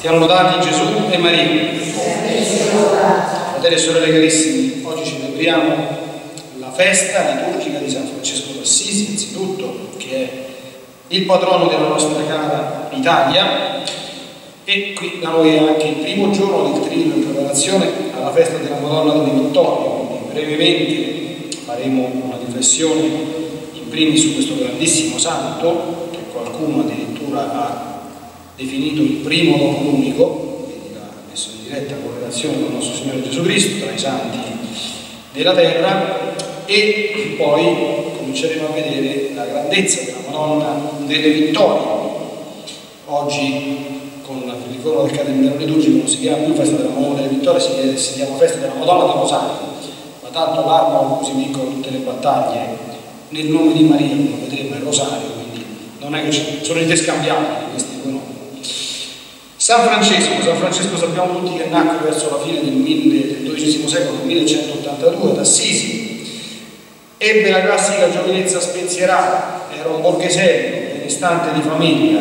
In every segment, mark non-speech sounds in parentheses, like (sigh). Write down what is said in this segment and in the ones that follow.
Siamo lodati Gesù e Maria. Fratelli e sorelle carissimi, oggi celebriamo la festa liturgica di San Francesco d'Assisi, innanzitutto, che è il patrono della nostra cara Italia e qui da noi è anche il primo giorno del trino in preparazione alla festa della Madonna delle Vittorie, quindi brevemente faremo una riflessione in primis su questo grandissimo santo che qualcuno addirittura ha definito il primo dopo l'unico, quindi l'ha messo in diretta correlazione con il nostro Signore Gesù Cristo tra i santi della terra e poi cominceremo a vedere la grandezza della Madonna delle vittorie. Oggi con la riforma del calendario liturgico non si chiama più festa della Madonna delle vittorie, si, si chiama festa della Madonna del Rosario, ma tanto l'arma con cui si vincono tutte le battaglie nel nome di Maria, come vedremo, il Rosario, quindi non è che sono interscambiabili nomi. San Francesco, San Francesco sappiamo tutti che nacque verso la fine del, XII secolo, nel 1182 ad Assisi, ebbe la classica giovinezza spensierata, era un borghesello, benestante di famiglia.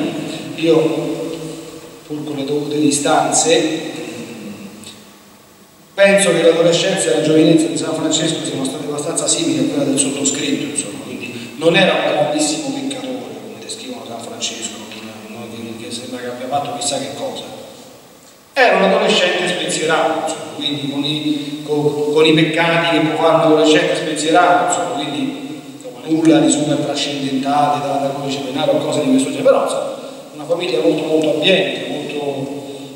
Io, pur con le dovute distanze, penso che l'adolescenza e la giovinezza di San Francesco siano state abbastanza simili a quella del sottoscritto, insomma, quindi non era un grandissimo peccatore, come descrivono San Francesco, che sembra che abbia fatto chissà che cosa. Era un adolescente spensierato, quindi con i, con, con i, peccati che può fare un adolescente spensierato, insomma, quindi insomma, nulla di super trascendentale da, da codice penale o cose di questo genere, però insomma, una famiglia molto molto ambiente, molto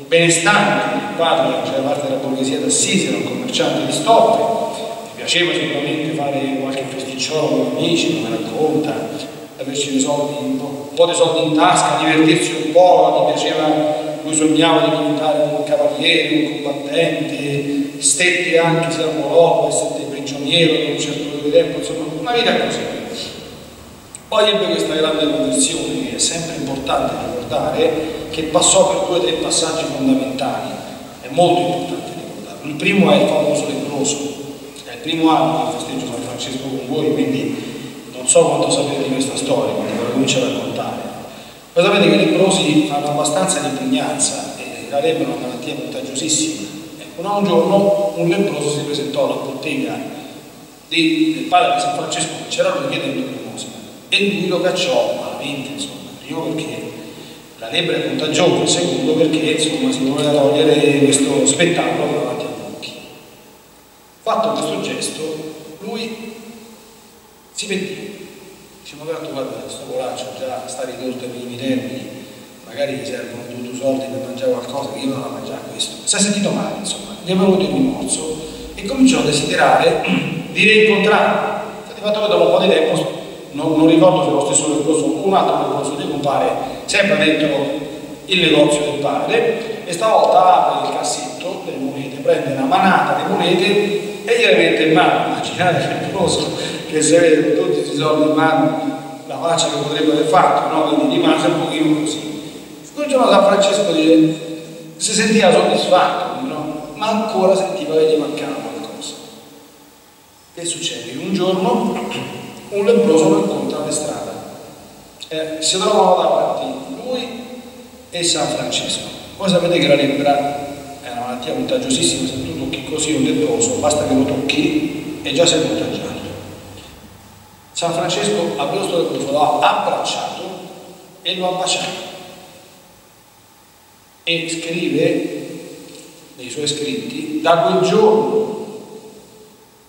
benestante, il padre faceva parte della borghesia d'Assisi, era un commerciante di stoffe, gli piaceva sicuramente fare qualche festicciolo con amici, come racconta, dei soldi, un po', di soldi in tasca, divertirsi un po', gli piaceva, lui sognava di diventare un cavaliere, un combattente, stette anche se armolò, stette prigioniero per un certo periodo di tempo, insomma, una vita così. Poi ebbe questa grande conversione che è sempre importante ricordare, che passò per due o tre passaggi fondamentali, è molto importante ricordarlo. Il primo è il famoso leproso, è il primo anno che festeggio San Francesco con voi, quindi non so quanto sapete di questa storia, quindi ve la comincio a raccontare. Ma sapete che i leprosi fanno abbastanza di pregnanza e la lepre è una malattia contagiosissima. Ecco, un giorno un leproso si presentò alla bottega del padre di San Francesco che c'era lui chiedendo l'elemosina e lui lo cacciò malamente, insomma, primo perché la lepre è contagiosa, secondo perché insomma si voleva togliere questo spettacolo davanti a tutti. Fatto questo gesto, lui si pentì dice ma guarda, guarda sto colaccio già sta ridotto ai minimi termini magari gli servono due soldi per mangiare qualcosa che io non ho mangiato questo. Si è sentito male insomma gli è venuto il rimorso e cominciò a desiderare (clears throat) di rincontrare infatti fatto che dopo un po' di tempo non, non ricordo se lo stesso leproso un altro leproso gli compare sempre dentro il negozio del padre e stavolta apre il cassetto delle monete prende una manata di monete e gliele mette in mano immaginate che se vede tutti questi soldi in mano, la faccia che potrebbe aver fatto, no? quindi rimase un pochino così. Quel giorno San Francesco dice, si sentiva soddisfatto, no? ma ancora sentiva che gli mancava qualcosa. Che succede? Un giorno un leproso lo incontra per strada, eh, si trovano davanti lui e San Francesco. Voi sapete che la lebbra è una malattia contagiosissima, se tu tocchi così un leproso, basta che lo tocchi e già sei contagiato. San Francesco a questo leproso lo ha abbracciato e lo ha baciato. E scrive nei suoi scritti, da quel giorno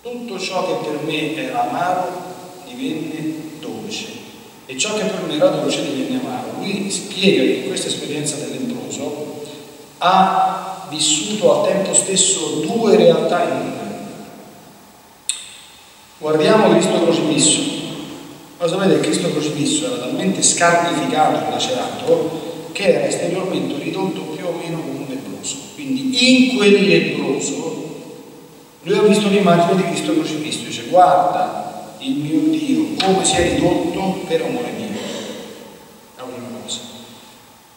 tutto ciò che per me era amaro divenne dolce e ciò che per me era dolce divenne amaro. Lui spiega che questa esperienza del leproso ha vissuto al tempo stesso due realtà in. Guardiamo Cristo crocifisso, ma sapete Cristo crocifisso era talmente scarnificato e lacerato che era esteriormente ridotto più o meno come un leproso. Quindi in quel leproso lui ha visto l'immagine di Cristo crocifisso, dice guarda il mio Dio come si è ridotto per amore mio. È una cosa.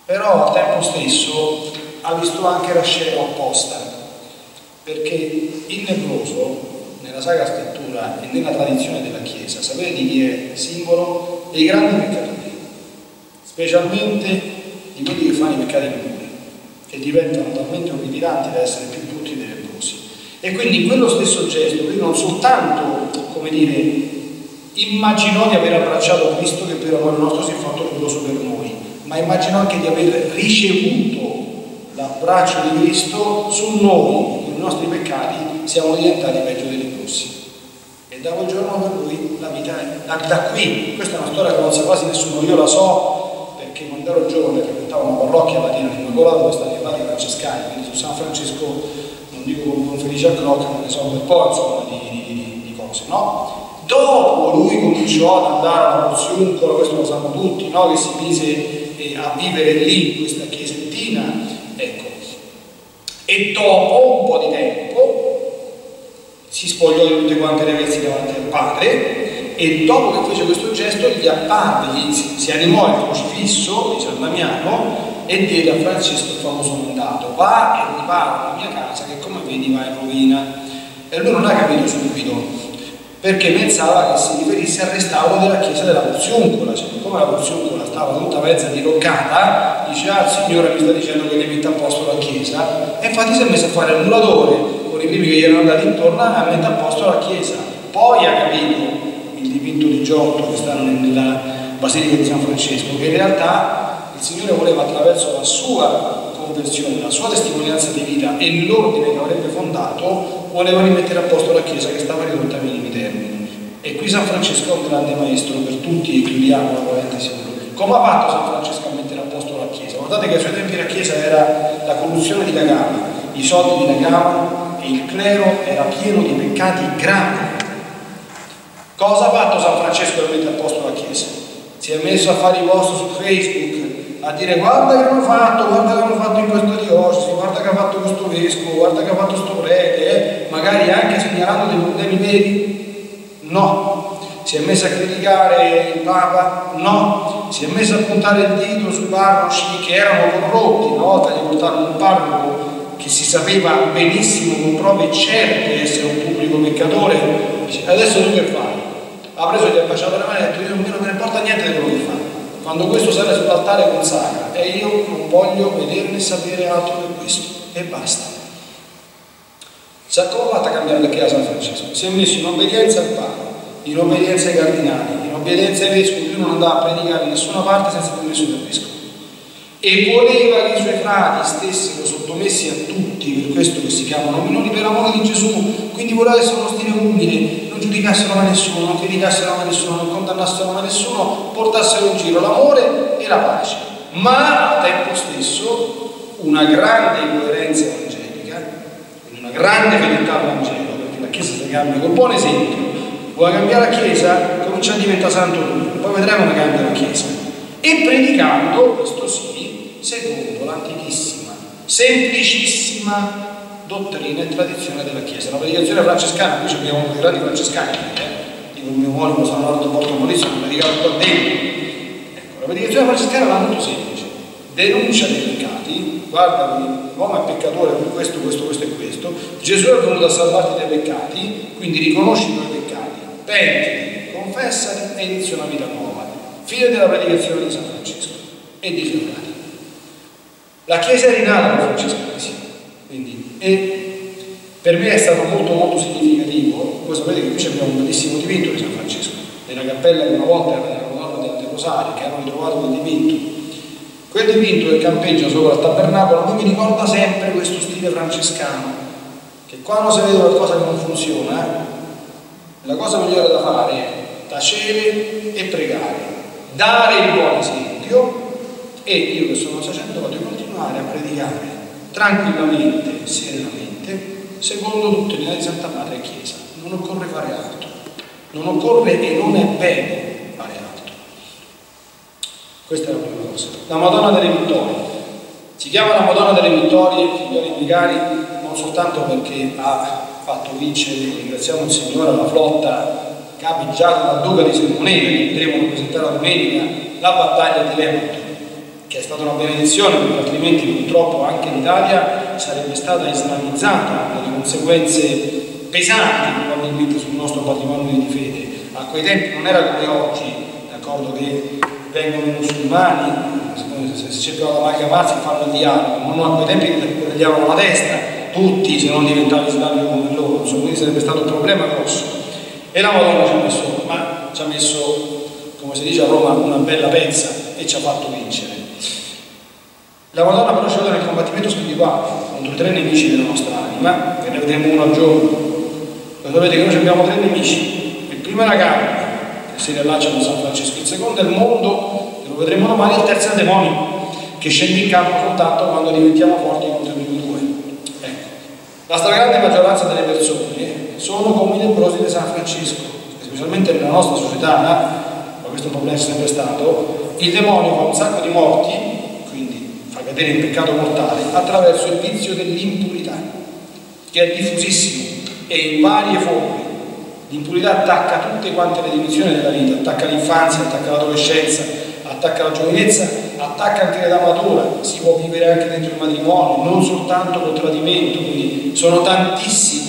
Però al tempo stesso ha visto anche la scena opposta, perché il leproso nella Sacra Scrittura e nella tradizione della Chiesa, sapete di chi è simbolo? Dei grandi peccatori, specialmente di quelli che fanno i peccati comuni. che diventano talmente orripilanti da essere più brutti dei leprosi. E quindi in quello stesso gesto lui non soltanto, come dire, immaginò di aver abbracciato Cristo che per amore nostro si è fatto nudoso per noi, ma immaginò anche di aver ricevuto l'abbraccio di Cristo su noi, i nostri peccati, siamo diventati peggio leprosi. E da quel giorno per lui la vita è da, da qui, questa è una storia che non sa quasi nessuno, io la so perché quando ero giovane frequentavo una parrocchia latina di Immacolata dove stanno arrivati i francescani, quindi su San Francesco non dico con Felice Crocca, ma ne so un po' insomma di, di, di, di cose, no? Dopo lui cominciò ad andare alla Porziuncola, questo lo sanno tutti, no? che si mise eh, a vivere lì, in questa chiesettina, ecco. E dopo un po' di tempo si spogliò di tutte quante le vesti davanti al padre e dopo che fece questo gesto gli apparve, si animò il crocifisso di San Damiano e diede a Francesco il famoso mandato va e ripara la mia casa che come vedi va in rovina e lui non ha capito subito perché pensava che si riferisse al restauro della chiesa della Porziuncola, cioè come la Porziuncola stava tutta mezza diroccata, dice ah il Signore mi sta dicendo che ne mette a posto la chiesa, e infatti si è messo a fare il muratore con i primi che gli erano andati intorno a a posto la chiesa. Poi ha capito il dipinto di Giotto che sta nella Basilica di San Francesco, che in realtà il Signore voleva attraverso la sua conversione, la sua testimonianza di vita e l'ordine che avrebbe fondato, voleva rimettere a posto la Chiesa che stava ridotta ai minimi termini. E qui San Francesco è un grande maestro per tutti, e chiudiamo la parentesi. Come ha fatto San Francesco a mettere a posto la Chiesa? Guardate che ai suoi tempi la Chiesa era la corruzione di dilagava, i soldi di dilagavano e il clero era pieno di peccati gravi. Cosa ha fatto San Francesco per mettere posto la Chiesa? Si è messo a fare i post su Facebook a dire guarda che hanno fatto, guarda che hanno fatto in questa diocesi, guarda che ha fatto questo vescovo, guarda che ha fatto questo prete, eh? magari anche segnalando dei problemi veri? No. Si è messo a criticare il Papa? No. Si è messo a puntare il dito sui parroci che erano corrotti, una volta gli portarono un parroco che si sapeva benissimo con prove certe essere un pubblico peccatore, adesso tu che fai? Ha preso e gli ha baciato le mani e ha detto io non me ne importa niente di quello che fai quando questo sale sull'altare consacra e io non voglio vederne sapere altro che questo e basta. Si è a cambiare la chiesa San Francesco? Si è messo in obbedienza al Papa, in obbedienza ai cardinali, in obbedienza ai vescovi, lui non andava a predicare in nessuna parte senza permesso del vescovo. E voleva che i suoi frati stessero sottomessi a tutti, per questo che si chiamano minori, per amore di Gesù, quindi voleva essere uno stile umile, non giudicassero mai nessuno, non criticassero mai nessuno, non condannassero mai nessuno, portassero in giro l'amore e la pace, ma al tempo stesso una grande incoerenza evangelica, una grande fedeltà al Vangelo, perché la Chiesa si cambia col buon esempio. Vuoi cambiare la Chiesa? Comincia a diventare santo lui, poi vedremo come cambia la Chiesa. E predicando, questo sì, secondo l'antichissima, semplicissima dottrina e tradizione della Chiesa. La predicazione francescana, qui abbiamo i grandi francescani, eh, un mio uomo San Lorenzo Porto Maurizio, hanno predicato qua dentro. Ecco, la predicazione francescana era molto semplice, denuncia dei peccati, guarda l'uomo è peccatore per questo, questo, questo e questo, Gesù è venuto a salvarti dai peccati, quindi riconosci i tuoi peccati, pentiti, confessati e inizia una vita nuova. Fine della predicazione di San Francesco e di Giordani. La Chiesa è rinata da Francescanesimo quindi, e per me è stato molto molto significativo, voi sapete che qui abbiamo un bellissimo dipinto di San Francesco, nella cappella che una volta era nella colonna del, Rosario, che hanno ritrovato quel dipinto. Quel dipinto che campeggia sopra il tabernacolo a me mi ricorda sempre questo stile francescano, che quando si vede qualcosa che non funziona, la cosa migliore da fare è tacere e pregare, dare il buon esempio e io che sono sacerdoti voglio continuare a predicare tranquillamente, serenamente, secondo dottrina di Santa Madre Chiesa. Non occorre fare altro, non occorre e non è bene fare altro. Questa è la prima cosa. La Madonna delle Vittorie. Si chiama la Madonna delle Vittorie, figlioli vicari, non soltanto perché ha fatto vincere, ringraziamo il Signore, la flotta capeggiata dal Duca di Sermoneta, che vedremo presentare la domenica, la battaglia di Lepanto che è stata una benedizione perché altrimenti purtroppo anche l'Italia sarebbe stata islamizzata con conseguenze pesanti probabilmente sul nostro patrimonio di fede. A quei tempi non era come oggi, d'accordo che vengono i musulmani, se si cercano di amalgamarsi fanno il dialogo, non a quei tempi tagliavano la testa, tutti se non diventavano islamici come loro, quindi sarebbe stato un problema grosso. E la Madonna ci ha messo, ma ci ha messo, come si dice a Roma, una bella pezza e ci ha fatto vincere. La Madonna però ci nel combattimento spirituale contro tre nemici della nostra anima, che ne vedremo uno al giorno. Lo sapete che noi abbiamo tre nemici. Il primo è la carne, che si riallaccia con San Francesco, il secondo è il mondo, che lo vedremo domani, e il terzo è il demonio, che scende in campo a contatto quando diventiamo forti contro i due. Ecco. La stragrande maggioranza delle persone sono come i leprosi di San Francesco, specialmente nella nostra società, ma questo è problema sempre stato, il demonio fa un sacco di morti cadere in peccato mortale attraverso il vizio dell'impurità, che è diffusissimo e in varie forme. L'impurità attacca tutte quante le dimensioni della vita, attacca l'infanzia, attacca l'adolescenza, attacca la giovinezza, attacca anche l'età matura, si può vivere anche dentro il matrimonio, non soltanto col tradimento, quindi sono tantissime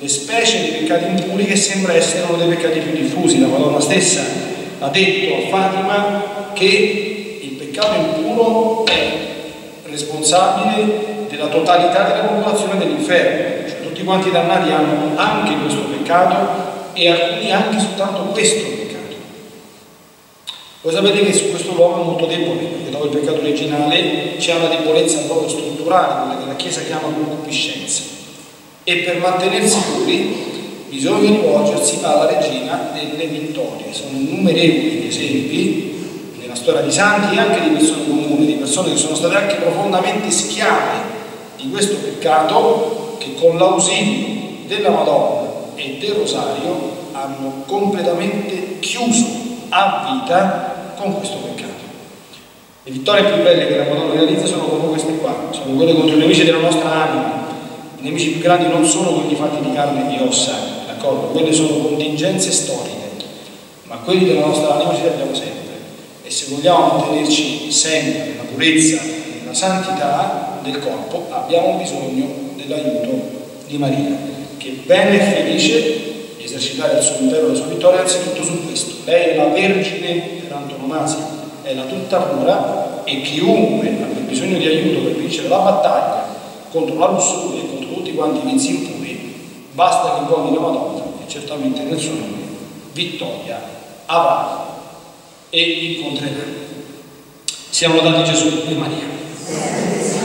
le specie di peccati impuri che sembra essere uno dei peccati più diffusi. La Madonna stessa ha detto a Fatima che il peccato impuro è responsabile della totalità della popolazione dell'inferno, cioè tutti quanti i dannati hanno anche questo peccato e alcuni anche soltanto questo peccato. Voi sapete che su questo uomo è molto debole, perché dopo il peccato originale c'è una debolezza proprio strutturale, quella che la Chiesa chiama concupiscenza. E per mantenersi puri bisogna rivolgersi alla regina delle vittorie. Sono innumerevoli gli esempi nella storia di santi e anche di persone comuni, di persone che sono state anche profondamente schiave di questo peccato che con l'ausilio della Madonna e del Rosario hanno completamente chiuso a vita con questo peccato. Le vittorie più belle che la Madonna realizza sono proprio queste qua, sono quelle contro i nemici della nostra anima. I nemici più grandi non sono quelli fatti di carne e di ossa, d'accordo? Quelle sono contingenze storiche, ma quelli della nostra anima ci abbiamo sempre e se vogliamo mantenerci sempre nella purezza e nella santità del corpo abbiamo bisogno dell'aiuto di Maria che è bene e felice di esercitare il suo impero e la sua vittoria anzitutto su questo. Lei è la vergine per antonomasia è la tutta pura e chiunque abbia bisogno di aiuto per vincere la battaglia contro la lussuria e contro tutti quanti i vizi impuri basta che invochi la Madonna e certamente nel suo nome vittoria avrà e incontrerà. Siamo lodati Gesù e Maria.